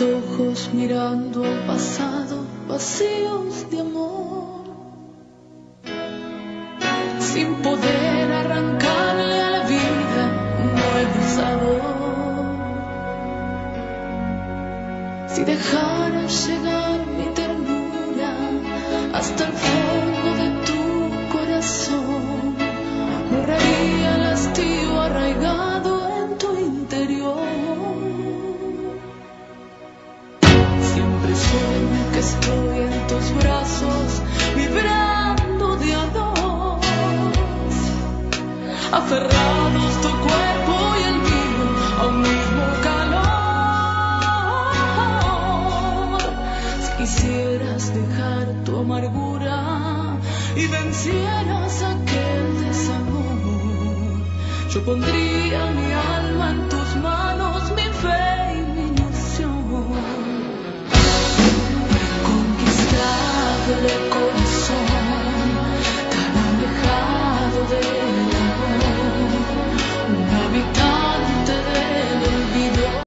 ojos mirando al pasado, vacíos de amor, sin poder arrancarle a la vida un nuevo sabor. Si dejara llegar mi ternura hasta el fondo aferrados tu cuerpo y el mío a un mismo calor. Si quisieras dejar tu amargura y vencieras aquel desamor, yo pondría mi alma en fe